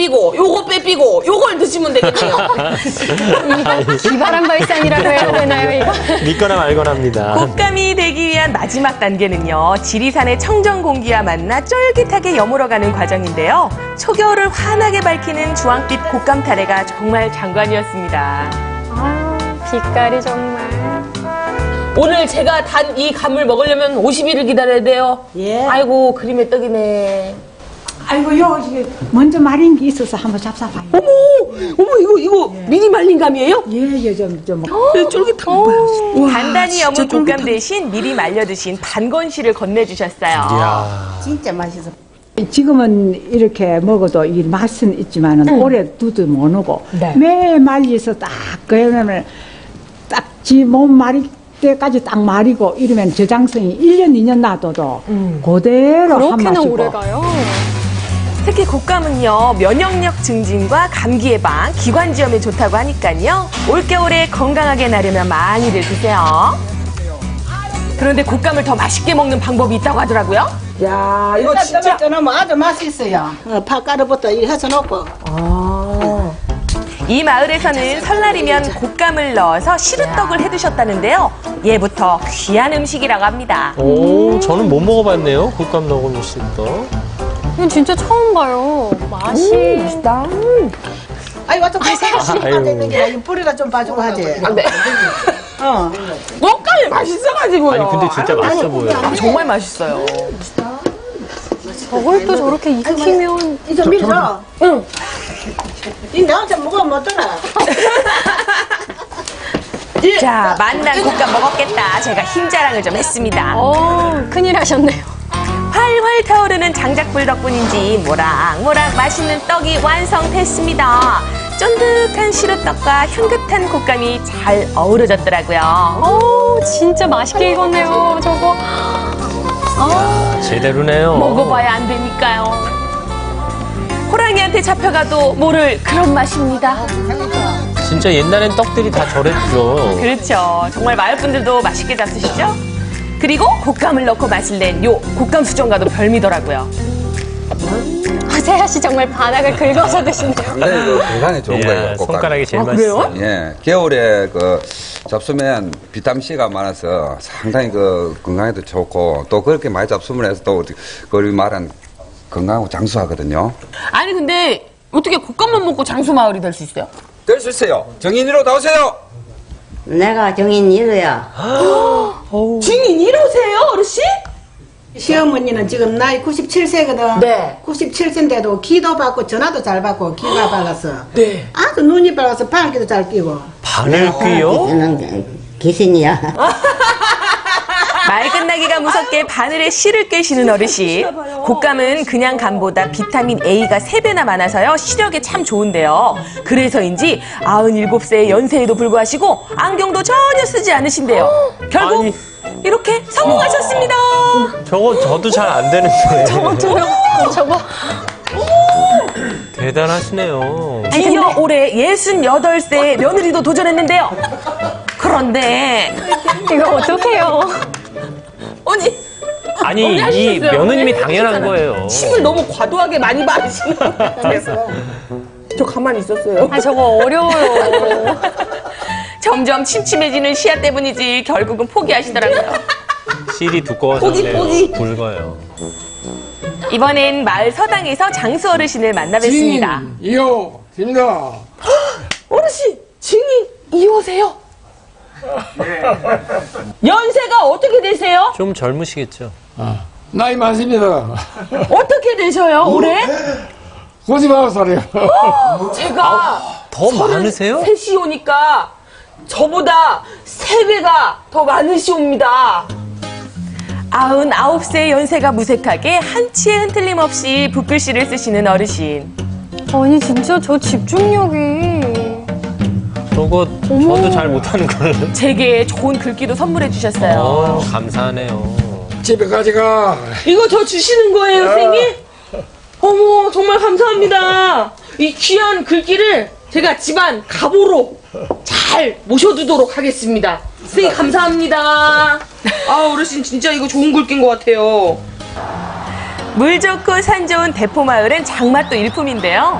빼삐고 요거 빼삐고 요걸 드시면 되겠네요. 기발한 발상이라고 해야 되나요, 이거? 믿거나 말거나 합니다. 곶감이 되기 위한 마지막 단계는요. 지리산의 청정 공기와 만나 쫄깃하게 여물어가는 과정인데요. 초겨울을 환하게 밝히는 주황빛 곶감 타래가 정말 장관이었습니다. 아, 빛깔이 정말. 오늘 제가 단 이 감을 먹으려면 50일을 기다려야 돼요. 예. 아이고 그림의 떡이네. 아이고 요, 이게 먼저 말인 게 있어서 한번 잡숴봐요. 어머 어머 이거 이거 미리 말린 감이에요? 예, 예, 좀, 좀. 네, 쫄깃한 거 봐요. 우와, 진짜 곶감 쫄깃하다. 대신 미리 말려두신 반건씨를 건네주셨어요. 이야. 진짜 맛있어. 지금은 이렇게 먹어도 이 맛은 있지만은 오래 두도 못 오고 네. 매 말려서 딱 그러면은 딱지 몸 마릴 때까지 딱 마리고 이러면 저장성이 1년, 2년 놔둬도 그대로 한 그렇게나 맛이고 오래 가요? 특히 곶감은요 면역력 증진과 감기 예방, 기관지염에 좋다고 하니까요 올겨울에 건강하게 나려면 많이들 드세요. 그런데 곶감을 더 맛있게 먹는 방법이 있다고 하더라고요. 야 이거 진짜 떠나면 아주 맛있어요. 어, 팥가루부터 이 해서 놓고. 이 마을에서는 설날이면 곶감을 넣어서 시루떡을 해두셨다는데요. 예부터 귀한 음식이라고 합니다. 오, 저는 못 먹어봤네요. 곶감 넣은 시도. 이건 진짜 처음 봐요. 맛이. 맛있다. 아이고, 좀 생각이 아유. 안 되는 게 뿌리가 좀 빠지고 하지. 네. 어. 떡갈비 맛있어가지고요. 아니, 근데 진짜 맛있어 보여요. 정말 맛있어요. 저걸 또 저렇게 익히면. 이거 밀어. 응. 이 나한테 먹으면 어떠나? 자, 만난 곶감 먹었겠다. 제가 힘 자랑을 좀 했습니다. 어, 큰일 하셨네요. 활활 타오르는 장작불 덕분인지 모락모락 맛있는 떡이 완성됐습니다. 쫀득한 시루떡과 향긋한 곶감이 잘 어우러졌더라고요. 어, 진짜 맛있게 익었네요, 저거. 아, 제대로네요. 먹어봐야 안 되니까요. 호랑이한테 잡혀가도 모를 그런 맛입니다. 진짜 옛날엔 떡들이 다 저랬죠. 그렇죠. 정말 마을 분들도 맛있게 잡수시죠? 그리고 곶감을 넣고 맛을 낸 요 곶감 수정과도 별미더라고요. 아, 세아 씨 정말 바닥을 긁어서 드시네요. 상당히 그 건강에 좋은 거예요. 이야, 꽃감. 손가락이 제일 아, 그래요? 맛있어요. 예, 겨울에 그 잡수면 비타민 C가 많아서 상당히 그 건강에도 좋고 또 그렇게 많이 잡수면 해서 또그 우리 말한 건강하고 장수하거든요. 아니 근데 어떻게 곶감만 먹고 장수 마을이 될 수 있어요? 될 수 있어요. 정인이로 나오세요. 내가 정인 이루야. 증인 이러세요 어르신? 시어머니는 지금 나이 97세거든. 네. 97세인데도 기도 받고 전화도 잘 받고 귀가 밝았어. 네. 아주 눈이 밝아서 밝기도 잘 끼고. 바늘 뀌요? 저는 귀신이야. 말 끝나기가 무섭게 바늘에 씨를 꿰시는 어르신. 곶감은 그냥 감보다 비타민 A가 세배나 많아서요. 시력에 참 좋은데요. 그래서인지 97세의 연세에도 불구하시고 안경도 전혀 쓰지 않으신데요. 결국 아니. 이렇게 성공하셨습니다. 저거 저도 잘 안 되는데. 저거, 저거. 대단하시네요. 드디어 올해 68세의 며느리도 도전했는데요. 그런데 이거 어떡해요. 아니 아니, 이 하시겠어요? 며느님이 언니 당연한. 거예요. 침을 너무 과도하게 많이 바르시는 것 같아서 저 가만히 있었어요. 아, 저거 어려워요. 점점 침침해지는 시야 때문이지 결국은 포기하시더라고요. 실이 두꺼워서 포기. 포기. 굵어요. 이번엔 마을 서당에서 장수 어르신을 만나 뵙습니다. 이호 김다 어르신 증인 이호세요? 연세가 어떻게 되세요? 좀 젊으시겠죠. 나이 많습니다. 어떻게 되셔요 올해? 99살이요. 제가 더 많으세요? 셋이 오니까 저보다 세 배가 더 많으시옵니다. 아흔아홉 세의 연세가 무색하게 한치의 흔들림 없이 붓글씨를 쓰시는 어르신. 아니, 진짜 저 집중력이. 저거 저도 잘 못하는 걸. 제게 좋은 글귀도 선물해 주셨어요. 어, 감사하네요. 집에 가져가. 이거 저 주시는 거예요, 선생님? 어머, 정말 감사합니다. 이 귀한 글귀를 제가 집안 가보로 잘 모셔두도록 하겠습니다. 선생님, 감사합니다. 아, 어르신, 진짜 이거 좋은 글귀인 것 같아요. 물 좋고 산 좋은 대포마을은 장맛도 일품인데요.